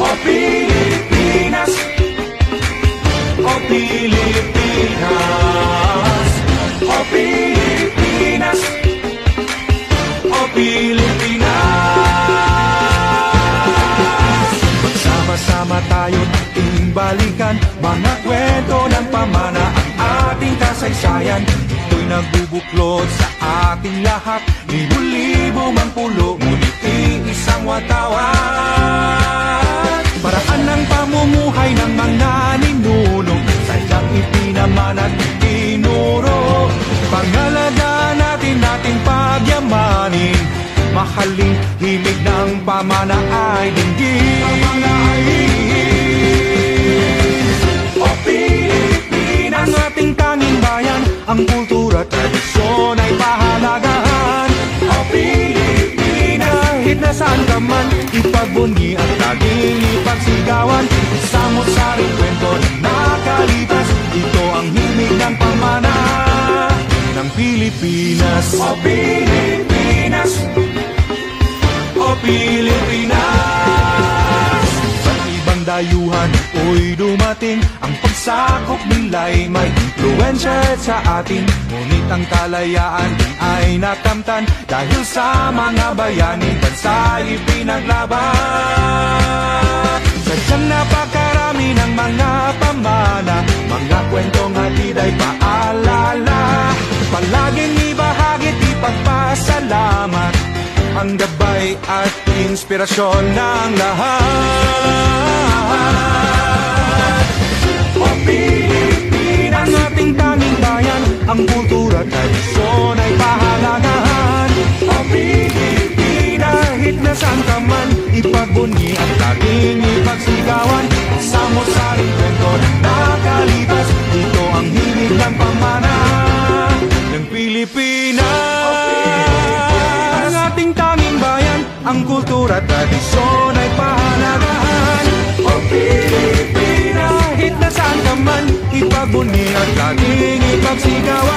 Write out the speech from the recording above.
O Pilipinas. O Pilipinas. O Pilipinas. O Pilipinas. Magsama-sama tayo ating balikan. Mga kwento ng pamana ang ating kasaysayan. Ito'y nagbubuklod sa ating lahat. Libo-libo mang pulo Ngunit iisang watawan Mahaling himig ng pamana ay dinggin O Pilipinas Ang ating tanging bayan Ang kultura tradisyon ay pahalagahan. O Pilipinas Kahit nasaan ka man Ipagbunyi at laging ipagsigawan. Samot saring kwento na nakalipas Ito ang himig ng pamana ng Pilipinas. O Pilipinas Pilipinas. Sa ibang dayuhan Uy dumating. Ang pagsakop nila'y may influensya sa atin. Ngunit ang kalayaan ay nakamtan Dahil sa mga bayani Bansa'y pinaglaban. Sadyang napakarami ng mga pamana Mga kwentong hatid ay paalala. Palaging ibahagit ipagpasalamat Ang gabay at inspirasyon ng lahat. O Pilipinas Ang ating tanging bayan Ang kultura tradisyon ay pahalagahan O Pilipinas Kahit nasaan ka man Ipagbunyi at laging ipagsigawan. Samot saring kwento na nakalipas Ito ang himig ng pamana Ng Pilipinas Ang kultura at tradisyon ay pahalagahan. O Pilipinas Kahit nasaan ka man Ipagbunyi at laging ipagsigawan